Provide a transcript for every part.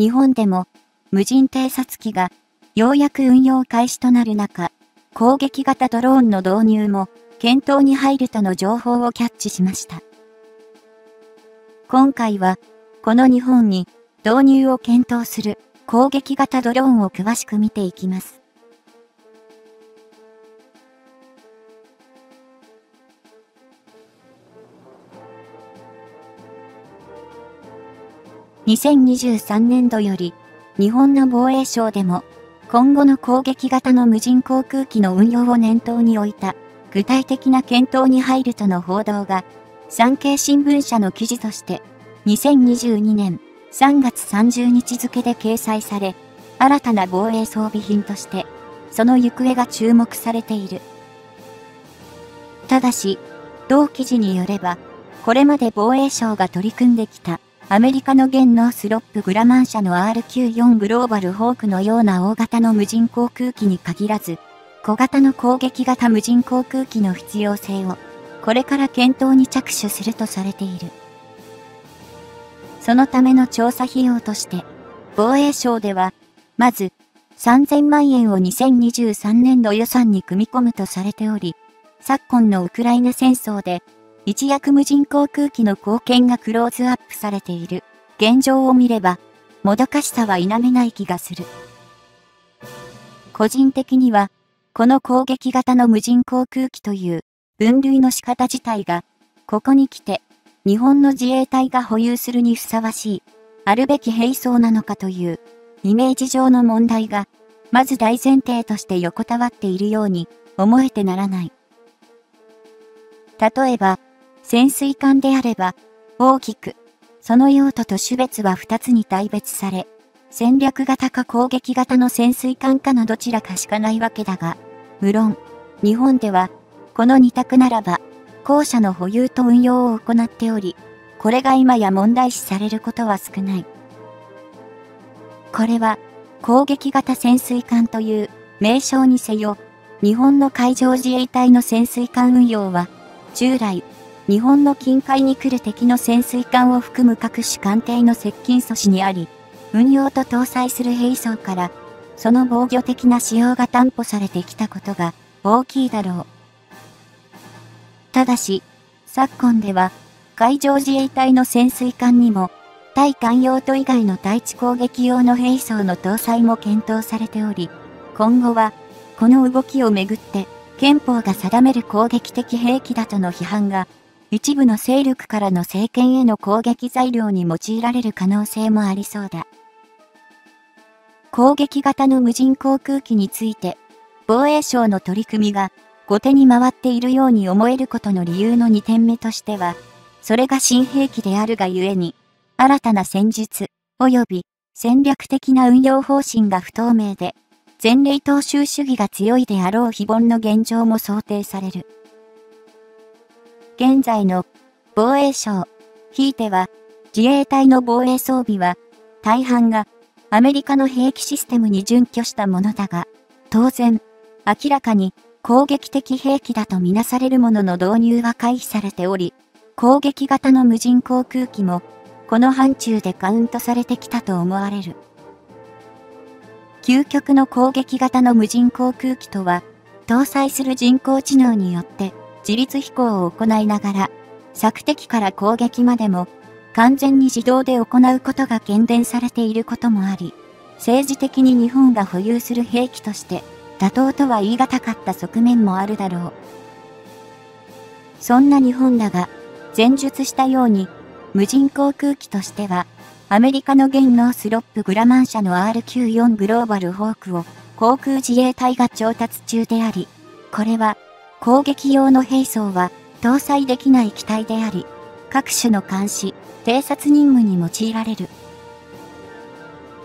日本でも無人偵察機がようやく運用開始となる中、攻撃型ドローンの導入も検討に入るとの情報をキャッチしました。今回は、この日本に導入を検討する攻撃型ドローンを詳しく見ていきます。2023年度より、日本の防衛省でも、今後の攻撃型の無人航空機の運用を念頭に置いた、具体的な検討に入るとの報道が、産経新聞社の記事として、2022年3月30日付で掲載され、新たな防衛装備品として、その行方が注目されている。ただし、同記事によれば、これまで防衛省が取り組んできたアメリカの現ノースロップグラマン社の RQ4 グローバルホークのような大型の無人航空機に限らず、小型の攻撃型無人航空機の必要性を、これから検討に着手するとされている。そのための調査費用として、防衛省では、まず、3000万円を2023年度予算に組み込むとされており、昨今のウクライナ戦争で一躍無人航空機の貢献がクローズアップされている現状を見れば、もどかしさは否めない気がする。個人的には、この攻撃型の無人航空機という分類の仕方自体が、ここに来て、日本の自衛隊が保有するにふさわしい、あるべき兵装なのかという、イメージ上の問題が、まず大前提として横たわっているように思えてならない。例えば、潜水艦であれば、大きく、その用途と種別は2つに大別され、戦略型か攻撃型の潜水艦かのどちらかしかないわけだが、無論、日本では、この2択ならば、後者の保有と運用を行っており、これが今や問題視されることは少ない。これは、攻撃型潜水艦という名称にせよ、日本の海上自衛隊の潜水艦運用は、従来、日本の近海に来る敵の潜水艦を含む各種艦艇の接近阻止にあり、運用と搭載する兵装から、その防御的な使用が担保されてきたことが大きいだろう。ただし、昨今では、海上自衛隊の潜水艦にも、対艦用途以外の対地攻撃用の兵装の搭載も検討されており、今後は、この動きをめぐって、憲法が定める攻撃的兵器だとの批判が一部の勢力からの政権への攻撃材料に用いられる可能性もありそうだ。攻撃型の無人航空機について、防衛省の取り組みが後手に回っているように思えることの理由の2点目としては、それが新兵器であるがゆえに、新たな戦術、及び戦略的な運用方針が不透明で、前例踏襲主義が強いであろう非凡の現状も想定される。現在の防衛省、ひいては自衛隊の防衛装備は大半がアメリカの兵器システムに準拠したものだが、当然、明らかに攻撃的兵器だとみなされるものの導入は回避されており、攻撃型の無人航空機もこの範疇でカウントされてきたと思われる。究極の攻撃型の無人航空機とは、搭載する人工知能によって自律飛行を行いながら、索敵から攻撃までも完全に自動で行うことが懸念されていることもあり、政治的に日本が保有する兵器として妥当とは言い難かった側面もあるだろう。そんな日本だが、前述したように、無人航空機としては、アメリカの現ノースロップグラマン社の RQ4 グローバルホークを航空自衛隊が調達中であり、これは攻撃用の兵装は搭載できない機体であり、各種の監視、偵察任務に用いられる。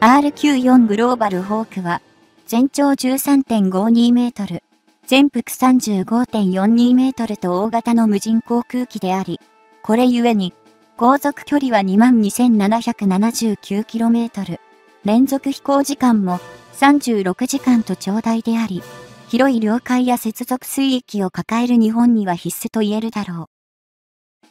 RQ4 グローバルホークは、全長13.52メートル、全幅35.42メートルと大型の無人航空機であり、これゆえに、航続距離は 22,779km、連続飛行時間も36時間と長大であり、広い領海や接続水域を抱える日本には必須と言えるだろう。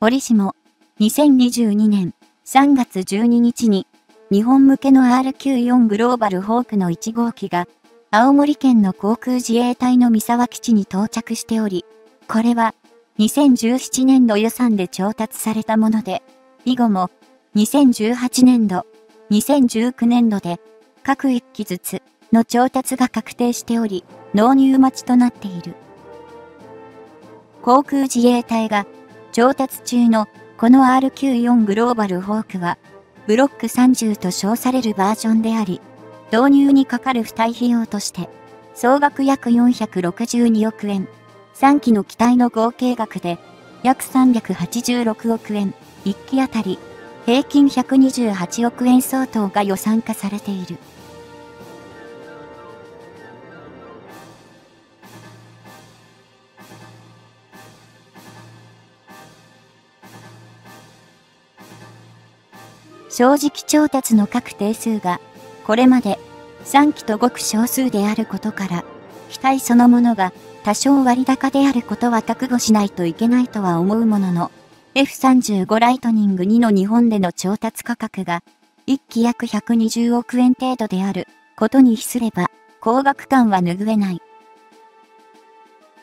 折しも、2022年3月12日に、日本向けの RQ4 グローバルホークの1号機が、青森県の航空自衛隊の三沢基地に到着しており、これは、2017年度予算で調達されたもので、以後も、2018年度、2019年度で、各1機ずつの調達が確定しており、納入待ちとなっている。航空自衛隊が調達中のこの RQ4 グローバルホークは、ブロック30と称されるバージョンであり、導入にかかる付帯費用として、総額約462億円、3機の機体の合計額で、約386億円、1機あたり、平均128億円相当が予算化されている。正直調達の各定数が、これまで3機とごく少数であることから、機体そのものが多少割高であることは覚悟しないといけないとは思うものの、F35 ライトニング2の日本での調達価格が、1機約120億円程度であることに比すれば、高額感は拭えない。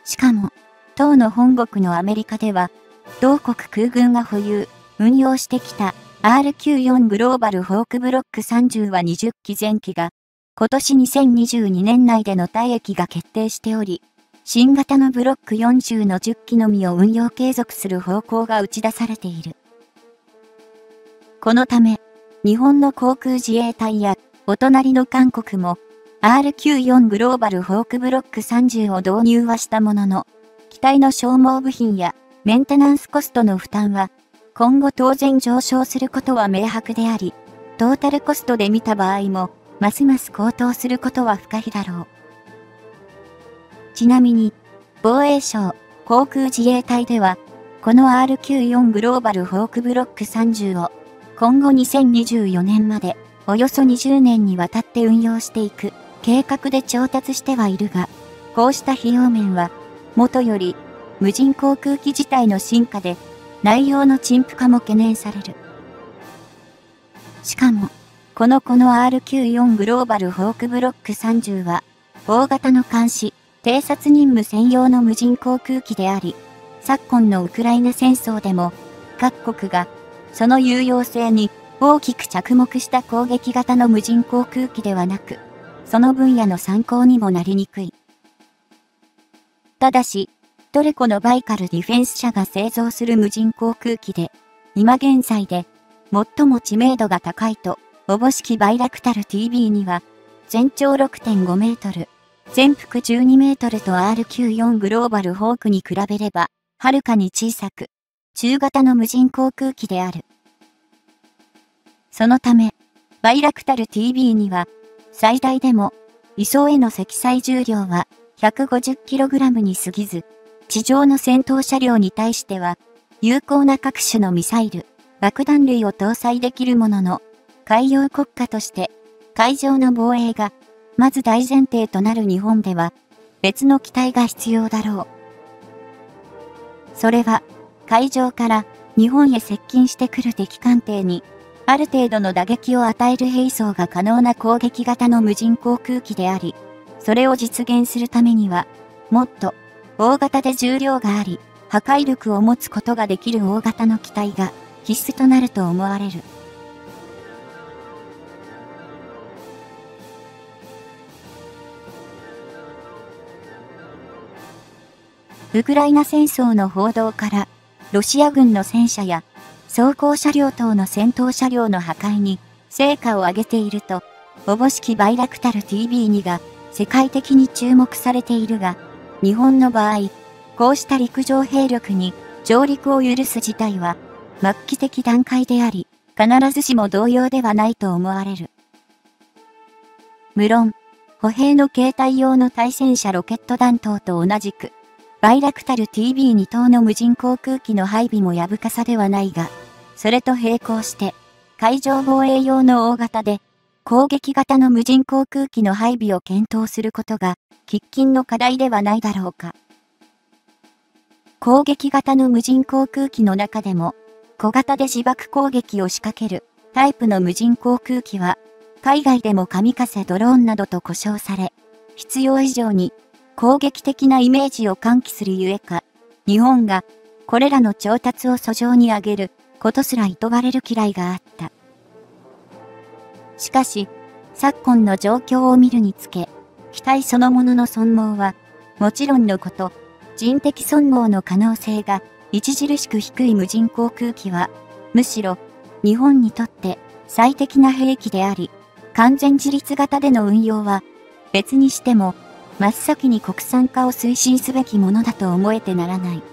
しかも、当の本国のアメリカでは、同国空軍が保有、運用してきた RQ4 グローバルホークブロック30は20機前期が、今年2022年内での退役が決定しており、新型のブロック40の10機のみを運用継続する方向が打ち出されている。このため、日本の航空自衛隊やお隣の韓国も RQ4 グローバルホークブロック30を導入はしたものの、機体の消耗部品やメンテナンスコストの負担は今後当然上昇することは明白であり、トータルコストで見た場合も、ますます高騰することは不可避だろう。ちなみに、防衛省、航空自衛隊では、この RQ4 グローバルホークブロック30を、今後2024年まで、およそ20年にわたって運用していく計画で調達してはいるが、こうした費用面は、元より無人航空機自体の進化で内容の陳腐化も懸念される。しかも、このこの RQ4 グローバルホークブロック30は、大型の監視、偵察任務専用の無人航空機であり、昨今のウクライナ戦争でも、各国が、その有用性に大きく着目した攻撃型の無人航空機ではなく、その分野の参考にもなりにくい。ただし、トルコのバイカルディフェンス社が製造する無人航空機で、今現在で最も知名度が高いと、おぼしきバイラクタル TB には、全長6.5メートル、全幅12メートルと RQ4 グローバルホークに比べれば、はるかに小さく、中型の無人航空機である。そのため、バイラクタル TB には、最大でも、位相への積載重量は 150kg に過ぎず、地上の戦闘車両に対しては、有効な各種のミサイル、爆弾類を搭載できるものの、海洋国家として、海上の防衛が、まず大前提となる日本では、別の機体が必要だろう。それは、海上から日本へ接近してくる敵艦艇に、ある程度の打撃を与える兵装が可能な攻撃型の無人航空機であり、それを実現するためには、もっと大型で重量があり、破壊力を持つことができる大型の機体が必須となると思われる。ウクライナ戦争の報道から、ロシア軍の戦車や装甲車両等の戦闘車両の破壊に成果を上げていると、おぼしきバイラクタル TB2 が世界的に注目されているが、日本の場合、こうした陸上兵力に上陸を許す事態は、末期的段階であり、必ずしも同様ではないと思われる。無論、歩兵の携帯用の対戦車ロケット弾頭と同じく、バイラクタル TB2 等の無人航空機の配備もやぶかさではないが、それと並行して、海上防衛用の大型で、攻撃型の無人航空機の配備を検討することが喫緊の課題ではないだろうか。攻撃型の無人航空機の中でも、小型で自爆攻撃を仕掛けるタイプの無人航空機は、海外でも神風ドローンなどと呼称され、必要以上に攻撃的なイメージを喚起するゆえか、日本がこれらの調達を訴状に挙げることすら厭われる嫌いがあった。しかし、昨今の状況を見るにつけ、機体そのものの損耗は、もちろんのこと、人的損耗の可能性が著しく低い無人航空機は、むしろ日本にとって最適な兵器であり、完全自立型での運用は別にしても真っ先に国産化を推進すべきものだと思えてならない。